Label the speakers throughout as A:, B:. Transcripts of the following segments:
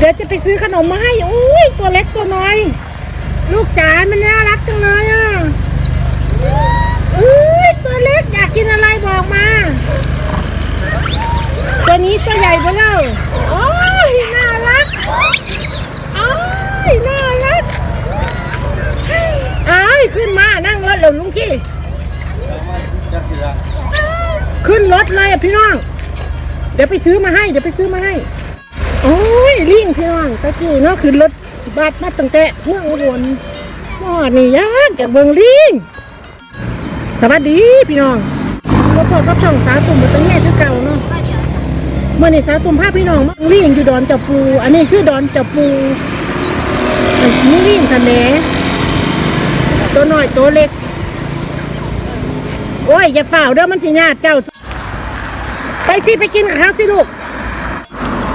A: เดี๋ยวจะไปซื้อขนมมาให้อุ้ยตัวเล็กตัวน้อย ลูกจ๋ามันน่ารักจังเลยอะอุ้ยตัวเล็กอยากกินอะไรบอกมา ตัวนี้ตัวใหญ่เบ้อเล่าโอ้ยน่ารักโอ้ยน่ารักอ้ายขึ้นมานั่งรถเร็วลุงกี้ขึ้นรถเลยอะพี่น้อง เดี๋ยวไปซื้อมาให้ เดี๋ยวไปซื้อมาให้ โอ้ยลิงพี่น้องตะกี้เนาะขึ้นรถบัสมาตั้งแต่เมืองอุบลหม้อนี่ยากจากเบิงลิงสวัสดีพี่น้องก็พอกับช่องสาตุ่มมาตั้งแง่คือเก่าเนาะเมื่อในสาตุ่มภาพพี่น้องมาลิงอยู่ดอนจับปู อันนี้คือดอนจับปูอันนี้ลิงทะเลตัวน้อยตัวเล็ก โอ้ยอย่าฝ่าวเด้อมันสิญาติเจ้า ไปสิไปกินกับเขาสิลูก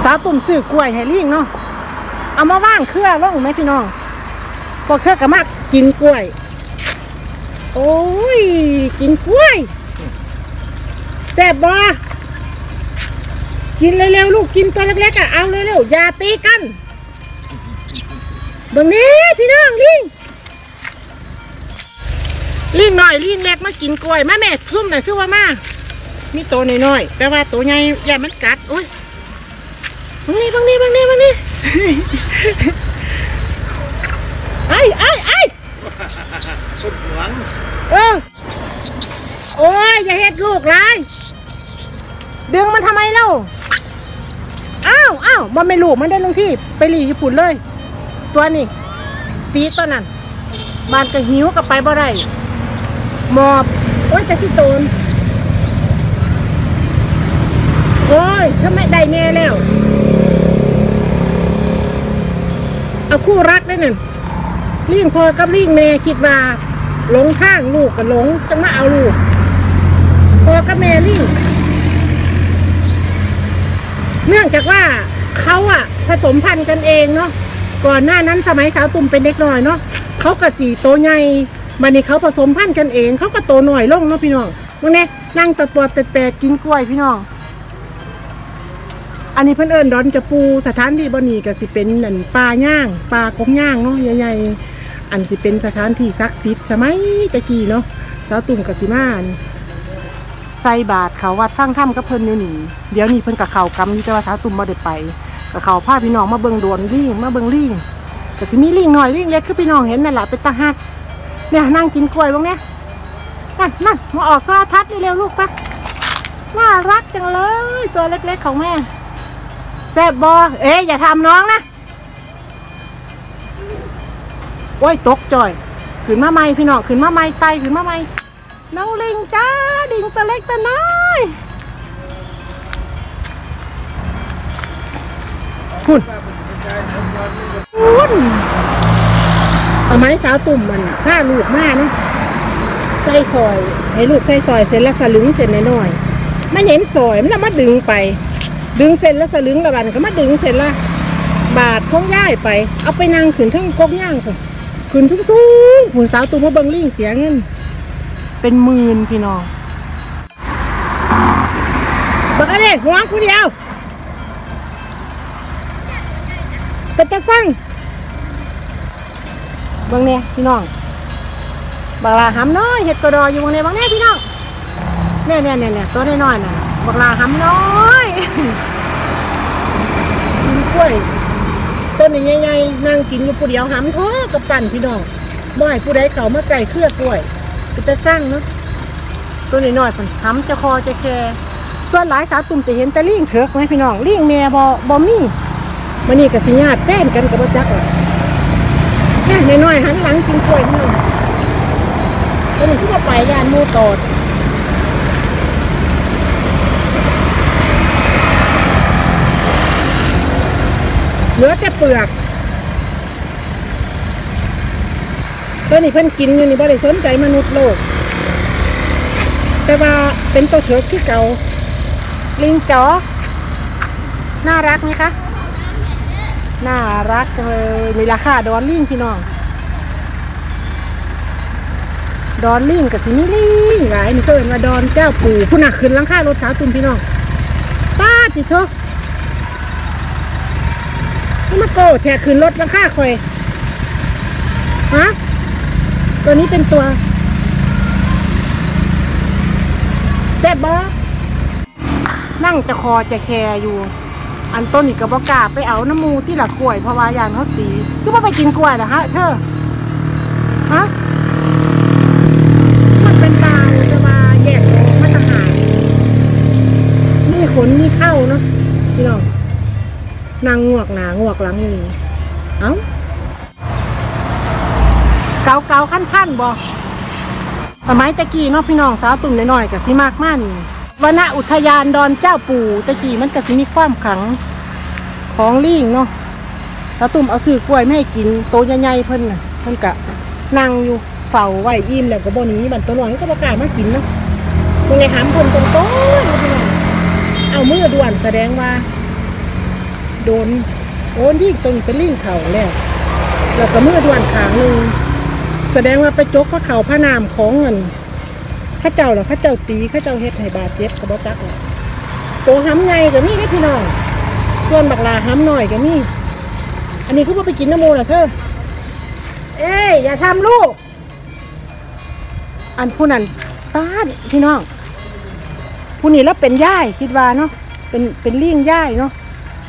A: สาวตุ่มซื้อกล้วยให้ลิงเนาะเอามาว่างเครือล่องไหมพี่น้องพอเครือกับมากกินกล้วย โอ้ย กินกล้วยแซ่บบ่กินเร็วๆลูกกินตัวเล็กๆอะเอาเร็วๆอย่าตีกันเบางนี้พี่น้องลิงลิงหน่อยลิงเล็กมากินกล้วยมาแม่ซุ่มหน่อยคือว่ามามีตัวน้อยๆแต่ว่าตัวใหญ่อย่มันกัดโอ้ย บังนี่บังนี่บังนี่บังนี่ไอ้ไอ้ไอ้เออโอ้ยอย่าเฮ็ดลูกไรดึงมันทำไมเล่าอ้าวอ้าวมันไม่ลูกมันได้ลงที่ไปหลีญี่ปุ่นเลย ตัวนี้ตีตัวนั้นบานก็หิวกับไปบ่ได้หมอบ โอ้ยจะที่โตนโอ้ยทำไมได้แม่แล้ว เอาคู่รักได้นั่นลิงพอกับลิงแม่คิดว่าหลงทางลูกกับหลงจะมาเอาลูกพอกับแม่ลิงเนื่องจากว่าเขาอะผสมพันธุ์กันเองเนาะก่อนหน้านั้นสมัยสาวตุ่มเป็นเด็กน้อยเนาะเขากระสีโตใหญ่มันนี่เขาผสมพันธุ์กันเอง เขาก็โตหน่อยลงเนาะพี่น้องวันนี้นั่งตะปอดตะแปดกินกล้วยพี่น้อง อันนี้เพิ่นเอิญดอนจะปูสถานที่บ่นี่ก็สิเป็นนั่นปลาย่างปลากบย่างเนาะใหญ่ๆอันสิเป็นสถานที่ศักดิ์สิทธิ์สมัยตะกี้เนาะสาวตุ่มกับสิมานใส่บาทเขาวัดฟังถ้ำกับเพิ่นอยู่นี่เดี๋ยวนี้เพิ่นกับเขากำนี่แต่ว่าสาวตุ่มบ่ได้ไปกับเขาพาพี่น้องมาเบิ่งดวนลิงมาเบิ่งลิงก็สิมีลิงหน่อยลิงเล็กคือพี่น้องเห็นนั่นแหละเป็นตาหักเนี่ยนั่งกินกล้วยบ้างเนี่ยนั่นนั่นมาออกซาทัดนี่เร็วลูกปะน่ารักจังเลย ตัวเล็กๆของแม่ แซ่บบอเอ๊ะอย่าทำน้องนะโอ้ยตกจ่อย ขึ้นมาใหม่พี่น้อง ขึ้นมาใหม่ไตขึ้นมาใหม่น้องลิงจ้าดิงตัวเล็กตัวน้อยคุณคุณสมัยสาวตุ่มมันผ้าลูกมากนาะใส่ซอย ให้ลูกใส่ซอยเสร็จแล้วสลึงเสร็จน้อยๆไม่เห็นซอยมันล้วมาดึงไป ดึงเสร็จแล้วสลึงระบันก็มาดึงเสร็จละบาดของย่ายไป เอาไปนั่งขึ้นทั้งกกย่างค่ะขึ้นสูงสูงๆหุ่นสาวตัวมาเบิงลิงเสียเงินเป็นหมื่นพี่น้องบักอะไรหัวผู้เดียวเป็นตะสั่งเบังเนี่ยพี่น้องบักลาหำน้อยเห็ดกระดออยู่บังเนี่ยบังเนี่ยพี่น้องเนี่ยเนี่ยเนี่ยเนี่ยตัวน้อยๆน่ะ บักลาหำน้อยกินกล้วยต้นใหญ่ๆนั่งกินอยู่ผู้เดียวหำท้อกับปั่นพี่น้องบ่อยผู้ใดเขามาไก่เครือกล้วยเป็นตะสั่งเนาะตัวน้อยๆคนหำจะคอจะแคส่วนหลายสาวตุ่มจะเห็นแต่ลิงเถิกไหมพี่น้องลิงแม่บอบอมี่มันนี่กับสิญาติแฟนกันกับบ่จักหรอกแค่น้อยๆหันหลังกินกล้วยพี่น้องตัวนี้ที่ว่าไปยานมูตอด เหลือแต่เปลือกตัวนี้เพิ่นกินอยู่นี่บ่ได้สนใจมนุษย์โลก แต่ว่าเป็นตัวเถิกที่เก่า ลิงจ๋อ น่ารักไหมคะ น่ารักจังเลยมีราคาดอนลิงพี่น้อง ดอนลิงกับสิมีลิงหลายนี่เพิ่นว่าดอนเจ้าปู่ผู้หนักขึ้นหลังคารถสาวตุ่มพี่น้องป้าติเถอะ ทำไมโก้แทคืนรถราคาคอยฮะตัวนี้เป็นตัวแซ่บบอนั่งจะคอจะแคร์อยู่ อันต้นนี่กับกล้าไปเอาน้ำมูที่หลักกล้วยเพราะว่ายานเขาตีคือว่าไปกินกล้วยเหรอฮะ เธอฮะมันเป็นตาจะมาแยกมาตรฐานนี่ขนนี่เข้าเนาะพี่น้อง นางงวกหนางวกหลังนี่เอ้าเกาเกาขั้นขั้นบอสมัยตะกี้เนาะพี่น้องสาวตุ่มน้อยๆกับสิมากมากนี่วนอุทยานดอนเจ้าปู่ตะกี้มันก็สิมีความขลังของลิงเนาะตาตุ่มเอาซื้อกล้วยไม่ให้กินโตใหญ่ๆเพิ่นน่ะเพิ่นกะนั่งอยู่เฝ้าไหวอิ่มแล้วก็บ่หนี้บันตัวน้อยก็บ่กล้ามากินเนาะตรงไงหามเพิ่นตรงโต้นพี่น้องเอามือด่วนแสดงว่า โดนโอนยิ่งตรงเป็นลิงเข่าแล้วแล้วก็เมื่อด่วนขางหนึงแสดงว่าไปจกพระเข่าพระนามของเงินข้าเจ้าหรอข้าเจ้าตีข้าเจ้าเฮ็ดให้บาดเจ็บก็บ่จักหรอกโตหำไงก็มีเด้อพี่น้องส่วนบักลาห้ำหน่อยก็มีอันนี้คือว่าไปกินน้ำมูเหรอเธอเอ้ยอย่าทำลูก อันผู้นั้นป้าดพี่น้องผู้นี้แล้วเป็นย่ายคิดว่าเนาะเป็นเป็นเลี่ยงย่ายเนาะ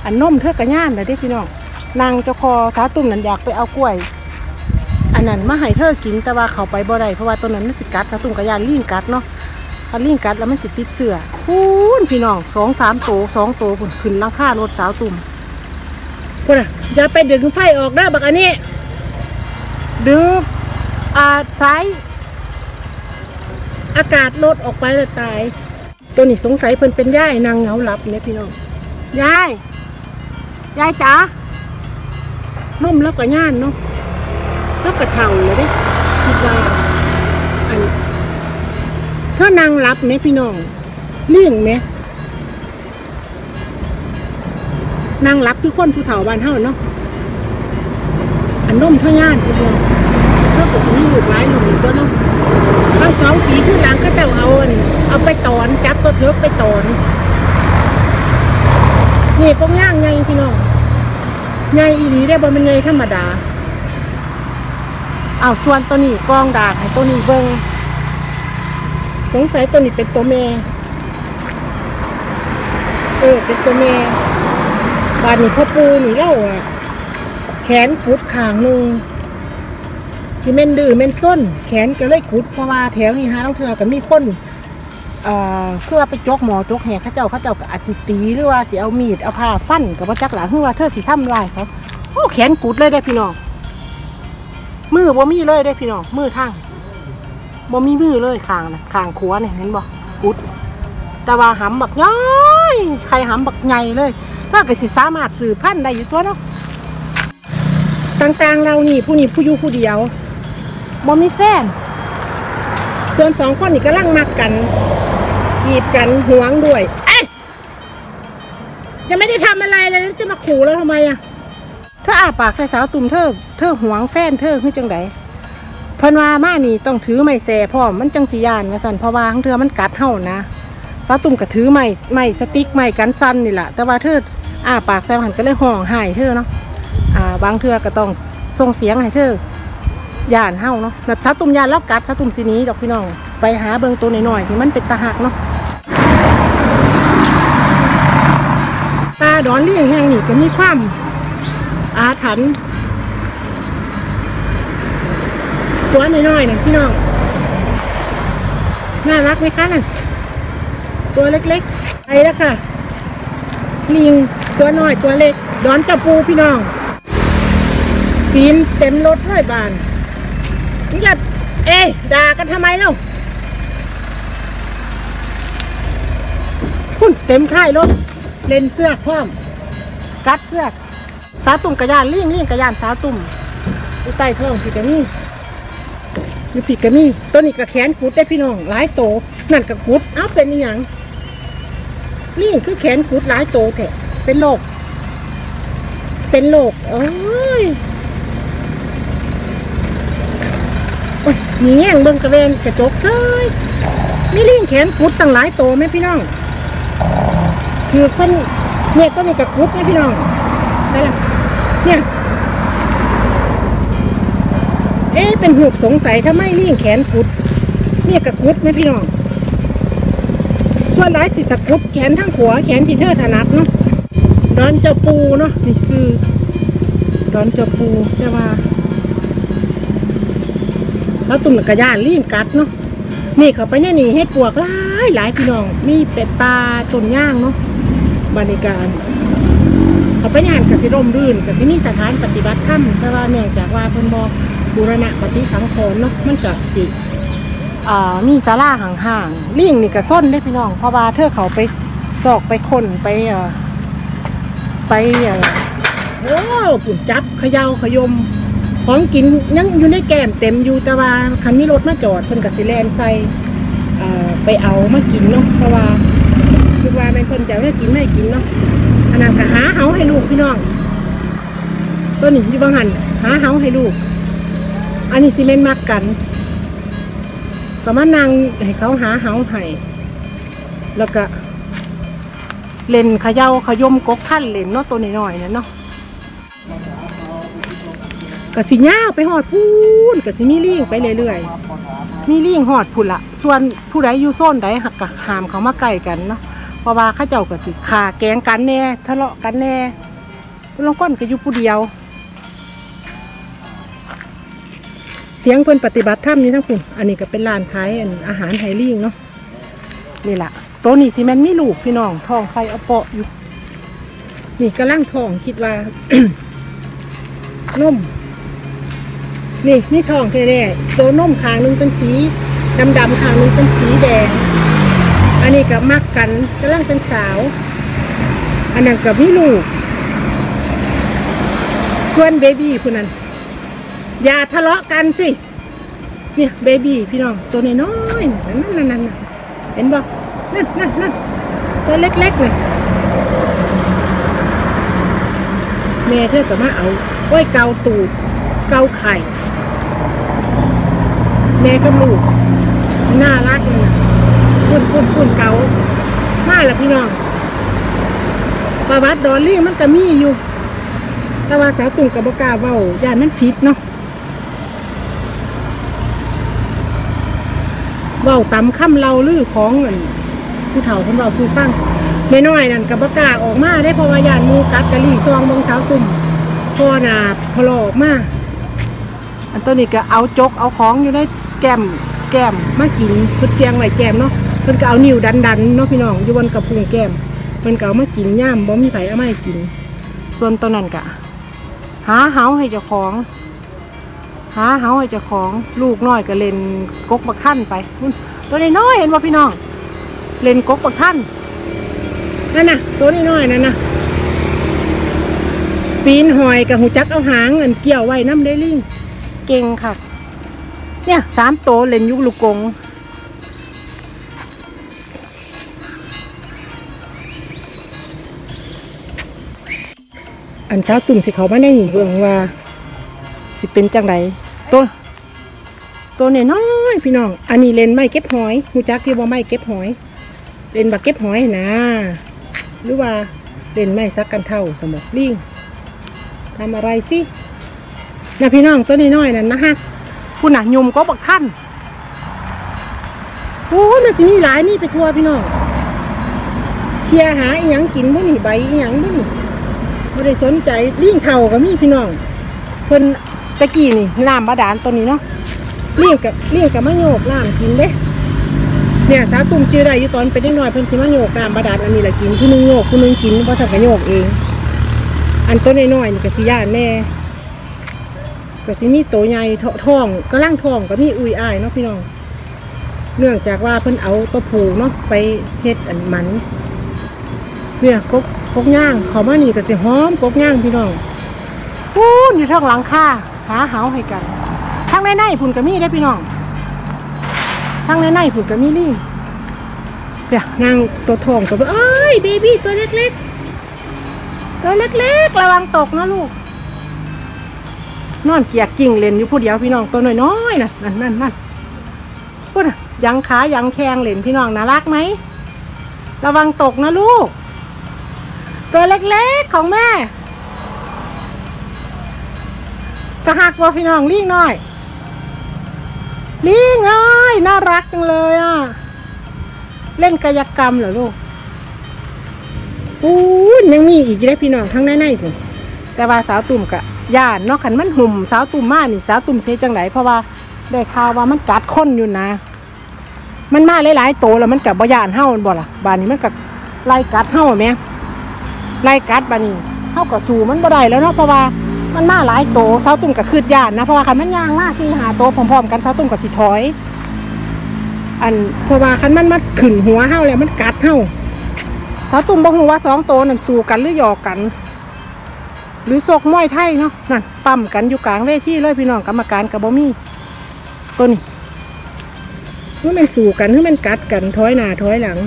A: อันนมเธอกระย่านเลยเด้พี่น้องนางเจ้าคอสาตุ่มนั่นอยากไปเอากล้วย อันนั้นมาให้เธอกินแต่ว่าเขาไปบ่ได้เพราะว่าตัวนั้นมันสิกัดสาตุ่มกระย่านลิ่งกัดเนาะถ้าลิ่งกัดแล้วมันสิติดเสือพูนพี่น้องสองสามโตสองโตผุนขึ้นหลังคารถสาวตุ่มพุ่นอะอย่าไปดึงไฟออกได้อบักอันนี้ดึงอ่าสายอากาศลดออกไปแล้วตาย ตัวนี้สงสัยเพิ่นเป็นย่ายนางเหงาหลับเนี่ยพี่น้องย่าย ยายจ๋านุ่มแล้วก็ย่านเนาะแล้วก็เท่าเลยเด้คิดว่าอันถ้านางรับไหมพี่น้องเลี่ยงไหมนางรับคือคนผู้เฒ่าบ้านเฮาเนาะอันนุ่มเท่าย่านพี่น้องเท่ากับสมีลูกหลายหนุ่มตัวเนาะทั้งสองปีขึ้นหลังก็เจ้าเอาอันเอาไปตอนจับตัวเถิกไปตอนนี่ก็ย่างไงพี่น้อง ไงอีหลีได้บ่เป็นไงธรรมดาเอ้าส่วนตัวนี้กองดาให้ตัวนี้เบิงสงสัยตัวนี้เป็นตัวแม่เออเป็นตัวแม่บานนี้พ่อปูนี่เล่าอะแขนกุดขางหนึ่งซีเมนดื้อเมนส้น แขนก็เลยกุดเพราะว่าแถวนี้ฮะต้องเธอกับมีคน เอ่อคือว่าไปจกหมอจกแหกเข้าเจ้าเข้าเจ้าก็อาจสิตีหรือว่าสิเอามีดเอาผ้าฟันกับว่าจักหลังคือว่าเธอสิทำลายเขาโอ้แขนกุดเลยได้พี่น้องมือบ่มีเลยได้พี่น้องมือทางบ่มีมือเลยคางนะคางขัวเนี่ยเห็นบ่กุด แต่ว่าหำบักย้อยใครหำบักใหญ่เลยถ้าก็สิสามารถสืบพันธุ์ได้อยู่ตัวเนาะต่างๆเรานี่ผู้นี้ผู้อยู่ผู้เดียวบ่มีแฟนส่วนสองคนนี่ก็ลังมักกัน จีบกันหวงด้วย เอ๊ะยังไม่ได้ทำอะไรเลยแล้วจะมาขู่แล้วทำไมอะถ้าอาปากใส่สาวตุ่มเธอเธอหวงแฟนเธอคือจังไดเพิ่นว่ามานี่ต้องถือไม้แส่พร้อมมันจังสิยานว่าซั่นเพราะว่าทั้งเทือมันกัดเฮานะสาวตุ่มก็ถือไม้ไม้สติ๊กไม้กันสั่นนี่แหละแต่ว่าเธออ้าปากใส่หันก็เลยห้องไห้เธอเนาะอ่าบางเทือก็ต้องส่งเสียงให้เธอย่านเฮาเนาะแบบสาวตุ่มยานล้วกัดสาวตุ่มสิหนี้ดอกพี่น้องไปหาเบิงตัวหน่อยๆที่มันเป็นตาหักเนาะตา ดอนเลี่ยงแห้งนี่ก็มีความอาถรรพ์ตัวน้อยๆนะพี่น้อง น่ารักไหมคะน่ะตัวเล็กๆไปแล้วค่ะลิงตัวน้อยตัวเล็ก ดอนจับปูพี่น้องปีนเต็มรถเลยบานนี่จะเอ้ยด่ากันทำไมเล่าพุ่นเต็มท้ายรถ เล่นเสื้อพร้อม กัดเสื้อสาวตุ่มกระยานลิงลิงกระยานสาวตุ่มอยู่ใต้ท้องพี่กะนี่อยู่ผิดกันนี่ตัวนี้กับแขนกุดได้พี่น้องหลายโต นั่นกับกุดเอ้าเป็นอหย่างนี่คือแขนกุดหลายโตแท้เป็นโรคเป็นโรคเอ้ยโอ้ยมีแง่งเบิ่งกระเวนกระจกเซ้ยมีลิงแขนกุดตั้งหลายโตไหมพี่น้อง คือคนเนี่ยตัวนี้กับกุดไหมพี่น้องได้ละเนี่ยเอ๊ะเป็นหูบสงสัยถ้าไม่ลี่งแขนกุด เนี่ยกระกุดไหมพี่น้อง ส่วนร้ายสิสะกุดแขนทั้งหัวแขนที่เธอถนัดเนาะดอนเจ้าปูเนาะนี่ซื้อดอนเจ้าปูจะว่าแล้วตุ่มกระยานลี่งกัดเนาะนี่เขาไปเนี่ยนี่เฮ็ดปวกหลายหลายพี่น้อง มีเป็ดปลาต้นย่างเนาะ บรรยากาศเขาไปงานกสิร่มรื่นกสิมีสถานปฏิบัติธรรมแต่ว่าเนื่องจากว่าเพิ่นบอกบูรณะปฏิสังขรณ์เนาะมันก็สิอ่ามีศาลาห่างๆลิงนี่ก็ส้นได้พี่น้องเพราะว่าเธอเขาไปซอกไปคนไปเอ่อไปเอ่อโอ้ปุ่นจับเขย่าขยมของกินยังอยู่ในแก้มเต็มอยู่แต่ว่าคันมีรถมาจอดเพิ่นกับสิแลนใส่ไปเอามากินเนาะเพราะว่า ว่าเป็นคนแซวเนี่ยกินไม่กินเนาะอันนั้นก็หาเฮาให้ลูกพี่น้องตัวนี้อยู่บางหันหาเฮาให้ลูก อันนี้ซีเมนต์มักกันก็มานั่งให้เขาหาเฮาให้แล้วก็ เล่นขย่าขยมกกขั้นเล่นเนาะตัวน้อยๆนั่นเนาะกสิย่าไปหอดพูนกสิมีลิงไปเรื่อยๆมีลิงหอดพุ่นละส่วนผู้ใดอยู่โซนใดหักกะหามเขามาใกล้กันเนาะ ราะว่าข้าเจ้าก็สิขาแกงกันแน่ทะเลาะกันแน่ลงก้อนก็อยู่ผู้เดียว เสียงเพิ่นปฏิบัติธรรมนี่ทั้งพุ่นอันนี้ก็เป็นร้านขายอันอาหารไทยลิงเนาะนี่แหละโตัวนี้สิแมนมีลูกพี่น้องทองไข่เอาเปาะอยู่นี่กำลังทองคิดว่านมนี่นี่ทองแท้ๆโซนุ่มขางหนึงเป็นสีดำดำๆขางหนึงเป็นสีแดง อันนี้กับมักกันกำลังเป็นสาว อันนั้นกับมีลูก ส่วนเบบี้ผู้นั้น อย่าทะเลาะกันสิ เนี่ยเบบี้พี่น้องตัวน้อยๆนั่นนั่นนั่นนั่นเห็นบ่นั่นนั่นนั่นตัวเล็กๆเลยแม่เธอก็มาเอาไว้เกาตูดเกาไข่ แม่กับลูก น่ารักเลย ปุ่นปุ่นปุ่นเก่ามาแล้วพี่น้องประวัติดอลลี่มันก็มีอยู่ แต่ว่าสาวตุ่มกับบกาเว้าย่านมันผิดเนาะเว้าตำค่ำเราลือของอันผู้เฒ่าคนเว้าคือฟังไม่น้อยนั่นกับบกาออกมาได้พราะว่ายานมูกัดกะลี่ซองเบงสาวตุ่มพ่อนาพลอออกมาอันตัวนี้ก็เอาจกเอาของอยู่ในแก้มแก้มมากินพิ่นเสียงไหวแก้มเนาะ พิ่นก็เอานิ้วดันๆเนาะพี่น้องอยู่บนกระพุ้งแก้มเพิ่นก็เอามากินย่ามบ่มีไผเอามาให้กิน ส่วนตัวนั้นก็หาเฮาให้เจ้าของ หาเฮาให้เจ้าของ ลูกน้อยก็เล่นกกบักท่านไปนู่นตัวน้อยเห็นบ่พี่น้องเล่นกกบักท่านนั่นน่ะ ตัวน้อยนั่นน่ะปีนหอยกับหูจักเอาหางอันเกี่ยวไว้น้ำได้ลิงเก่งค่ะ เนี่ยสามโตเล่นยุกลูกกง อันเช้าตุ่มสิเขาไมาได้เบิ่งว่า สิเป็นจังไดตัวตัวเนี่ยน้อยพี่น้อง อันนี้เลนไม้เก็บหอยหูจักที่ว่าไม้เก็บหอย เลนบักเก็บหอยนะ หรือว่าเลนไม้ซักกันเท่าสมบลิงทำอะไรสินะพี่น้องตัวน้อยนั่นนะฮะคุณน่ะยุมก็บักท่านโอ้มันสิมีหลายนี่ไปทัวพี่น้องเคลียร์หาอีหยังกินบ่นี่ใบอีหยังบ่นี่ ไม่ได้สนใจลิงเท่าก็มีพี่น้องเพิ่นตะกี้นี่น้ำบาดาลตัวนี้เนาะเลี้ยงกับเลี้ยงกับมะโยกน้ำกินเด้เนี่ยสาวตุ่มชื่อได้อยู่ตอนเป็นเด็กน้อยเพิ่นสิมะโยกน้ำบาดาลอันนี้ละกินผู้นึงโยกผู้นึงกินเพราะสักกะโยกเอง อันตัวน้อยๆนี่ก็สิย่านแน่ก็สิมีโตใหญ่ทท้องกำลังท้องก็มีอุยอ้ายเนาะพี่น้องเนื่องจากว่าเพิ่นเอาตัวผูเนาะไปเฮ็ดอันมัน เนี่ยกกกกย่างเขามานี่ก็สิหอมกกย่างพี่น้องปูนอยู่ทางหลังคาหาเหาให้กันทางในในๆพุ่นก็มีได้อพี่น้องทางในในๆพุ่นก็มีลี่เดี๋ยวนางตัวทองก็บอกเอ้ยเบบี้ตัวเล็กๆ ตัวเล็กๆ ระวังตกนะลูก นอนเกียกกิ่งเล่นอยู่ผู้เดียวพี่น้องตัวน้อยๆนะนั่นนั่นนั่นพูดน่ะยังขายังแข้งเล่นพี่น้องน่ารักไหม ระวังตกนะลูก ตัวเล็กๆของแม่ตะหักว่าพี่น้องลิงน้อยลิงน้อยน่ารักจังเลยอะ เล่นกายกรรมเหรอลูกอู้ยยังมีอีกได้พี่น้องทั้งในในผมแต่ว่าสาวตุ่มกะย่านนอกขันมันหุ่ม สาวตุ่มมานี่สาวตุ่มเสียจังไหนเพราะว่าได้ข่าวว่ามันกัดคนอยู่นะ มันมาหลายๆโตแล้วมันกับบย่านเฮ้ามันบ่ล่ะบานนี้มันกับไล่กัดเฮ้าแม่ ไล่กัดบานนี้เฮ้ากับสู่มันบ่ได้แล้วเนาะเพราะว่ามันมาหลายโตวสาตุ่มกับคืดย่านนะเพราะว่าคันมันยางมาสี่หาโตพร้อมๆกันเสาตุ่มกับสิถอย อันเพราะว่าคันมันมาขึ้นหัวเฮ้าแล้วมันกัดเฮ้าเสาตุ่มบอกหัวาสองโตวนั่นสู่กันหรือหยอกกัน หรือโศกม้อยไทยเนาะนั่นปั๊มกันอยู่กลางเวทีเลยพี่น้องกรรมการกับบ่มีตัวนี้เมื่อมันสู่กันเมื่อมันกัดกันถอยหน้าถอยหลัง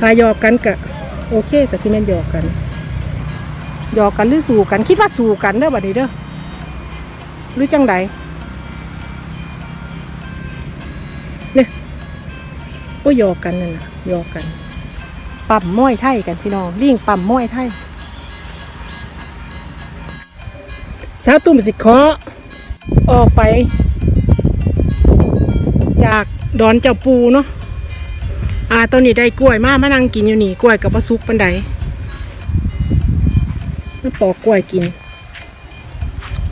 A: ถ้ายอกกันกะ โอเคกับซีเมนหยอกกันหยอกกันหรือสู่กันคิดว่าสู่กันเด้อบัดนี้เด้อหรือจังใดเนี่ยโอ้ยหยอกกันนั่นนะหยอกกันปั๊มม้อยไทยกันพี่น้องลิงปั๊มม้อยไทยสาตุ่มสิเคาะออกไป จากดอนเจ้าปูเนาะ อ่าตอนนี้ได้กล้วยมามานั่งกินอยู่นี่กล้วยกับปลาซุกปันไดมาปอกกล้วยกิน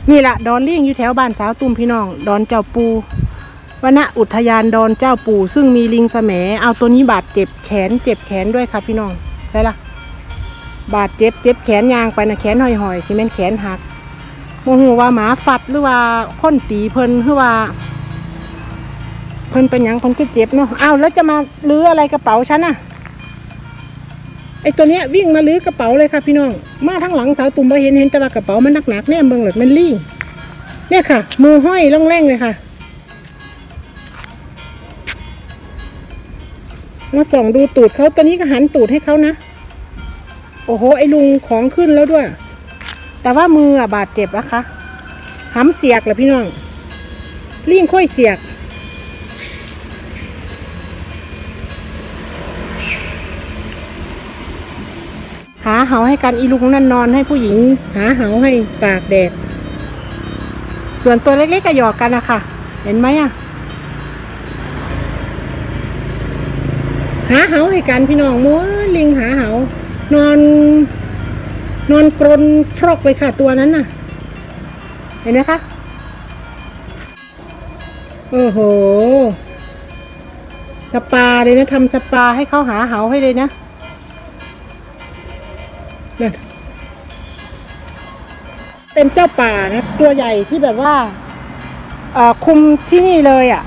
A: นี่ละดอนเลี้ยงอยู่แถวบ้านสาวตุ่มพี่น้อง ดอนเจ้าปูวนอุทยานดอนเจ้าปูซึ่งมีลิงแสมเอาตัวนี้บาดเจ็บแขนเจ็บแขนด้วยครับพี่น้องใช่ละบาดเจ็บเจ็บแขนยางไปนะแขนหอยๆสิเมนแขนหักโมโหว่าหมาฟัดหรือว่าค้นตีเพลินหรือว่า เพิ่นเป็นยังเพิ่นก็เจ็บเนาะอ้าวแล้วจะมาลื้ออะไรกระเป๋าฉันน่ะไอตัวเนี้ยวิ่งมาลื้อกระเป๋าเลยค่ะพี่น้อง มาทั้งหลังสาวตุ่มบ่เห็นเห็นแต่ว่ากระเป๋ามันหนักๆเนี่ยเบิ่งหลดมันลี่เนี่ยค่ะ มือห้อยล่องแรงเลยค่ะมาส่องดูตูดเขาตัวนี้ก็หันตูดให้เขานะโอ้โหไอลุงของขึ้นแล้วด้วย แต่ว่ามืออะบาดเจ็บนะคะหำเสียกเหรอพี่น้องลิ่งค่อยเสียก หาเหาให้กันอีลุงนั่นนอนให้ผู้หญิง หาเหาให้ตากแดด ส่วนตัวเล็กๆก็หยอกกันนะคะเห็นไหมอะหาเหาให้กันพี่น้องมัวลิงหาเหานอน นอนกรนฟรอกไปค่ะตัวนั้นน่ะ เห็นไหมคะโอ้โห สปาเลยนะทำสปาให้เขาหาเหาให้เลยนะ นั่นเป็นเจ้าป่านะตัวใหญ่ที่แบบว่าคุมที่นี่เลยอะ่ะ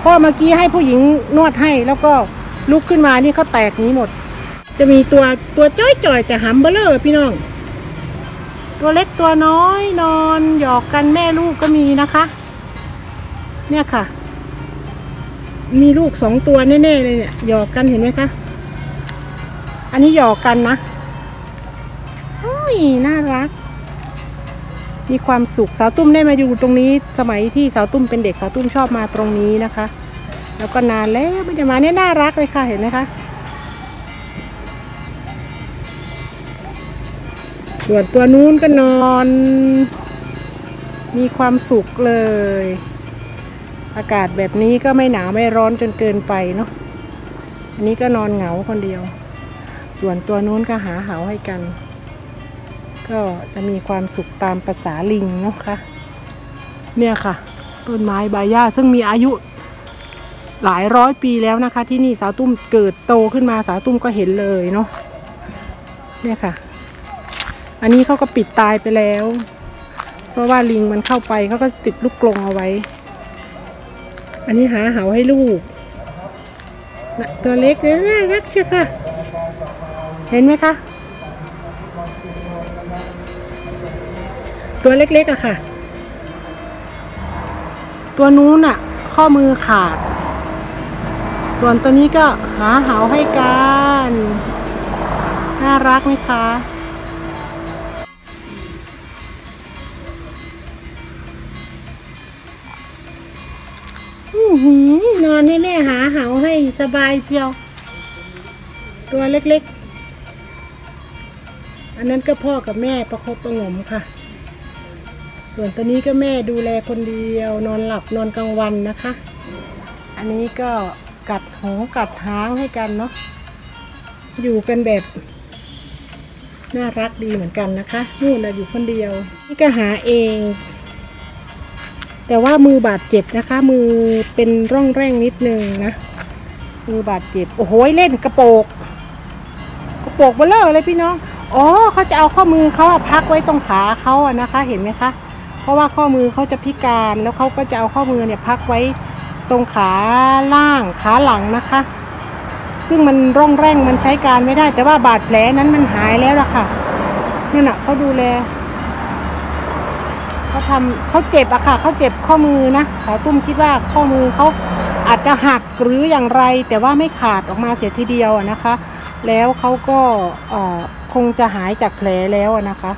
A: เพราะเมื่อกี้ให้ผู้หญิงนวดให้แล้วก็ลุกขึ้นมานี่เขาแตกนี้หมด จะมีตัวตัวจ้อยจ่อยๆแต่หำเบลเลอร์พี่น้อง ตัวเล็กตัวน้อยนอนหยอกกันแม่ลูกก็มีนะคะ เนี่ยค่ะ มีลูกสองตัวแน่ๆเลยเนี่ยหยอกกันเห็นไหมคะ อันนี้หยอกกันนะ ยน่ารัก มีความสุขสาวตุ้มได้มาอยู่ตรงนี้ สมัยที่สาวตุ้มเป็นเด็กสาวตุ้มชอบมาตรงนี้นะคะ แล้วก็นานแล้วไม่ได้มาเนี่ยน่ารักเลยค่ะเห็นไหมคะส่วนตัวนู้นก็นอน มีความสุขเลย อากาศแบบนี้ก็ไม่หนาวไม่ร้อนจนเกินไปเนาะอันนี้ก็นอนเหงาคนเดียว ส่วนตัวนู้นก็หาเหาให้กัน ก็จะมีความสุขตามภาษาลิงเนาะค่ะเนี่ยค่ะ ต้นไม้ใบหญ้าซึ่งมีอายุหลายร้อยปีแล้วนะคะ ที่นี่สาวตุ้มเกิดโตขึ้นมาสาวตุ้มก็เห็นเลยเนาะเนี่ยค่ะ อันนี้เขาก็ปิดตายไปแล้ว เพราะว่าลิงมันเข้าไปเขาก็ติดลูกกรงเอาไว้ อันนี้หาเหาให้ลูกนะตัวเล็กเนี่ยน่ารักเชียวค่ะ เห็นไหมคะ ตัวเล็กๆอะค่ะ ตัวนู้นอะข้อมือขาด ส่วนตัวนี้ก็หาเหาให้กัน น่ารักไหมคะอื้อหือนอนให้แม่หาเหาให้สบายเชียว ตัวเล็กๆ อันนั้นก็พ่อกับแม่ประคบประงมค่ะ ส่วนตัวนี้ก็แม่ดูแลคนเดียวนอนหลับนอนกลางวันนะคะ อันนี้ก็กัดหงกัดหางให้กันเนาะอยู่กันแบบน่ารักดีเหมือนกันนะคะนู่นนะอยู่คนเดียว นี่ก็หาเอง แต่ว่ามือบาดเจ็บนะคะ มือเป็นร่องแร่งนิดนึงนะมือบาดเจ็บโอ้โหเล่นกระโปกกระโปกเบลเลอร์เลยพี่น้องอ๋อเขาจะเอาข้อมือเขาพักไว้ตรงขาเขาอะนะคะ เห็นไหมคะ ราะว่าข้อมือเขาจะพิการแล้วเขาก็จะเอาข้อมือเนี่ยพักไว้ตรงขาล่างขาหลังนะคะ ซึ่งมันร่องแร่งมันใช้การไม่ได้ แต่ว่าบาดแผลนั้นมันหายแล้วล่ะค่ะนั่นน่ะเขาดูแลเขาทำเขาเจ็บอะค่ะเขาเจ็บข้อมือนะสาวตุ้มคิดว่าข้อมือเขาอาจจะหักหรืออย่างไร แต่ว่าไม่ขาดออกมาเสียทีเดียวนะคะ แล้วเขาก็คงจะหายจากแผลแล้วนะคะ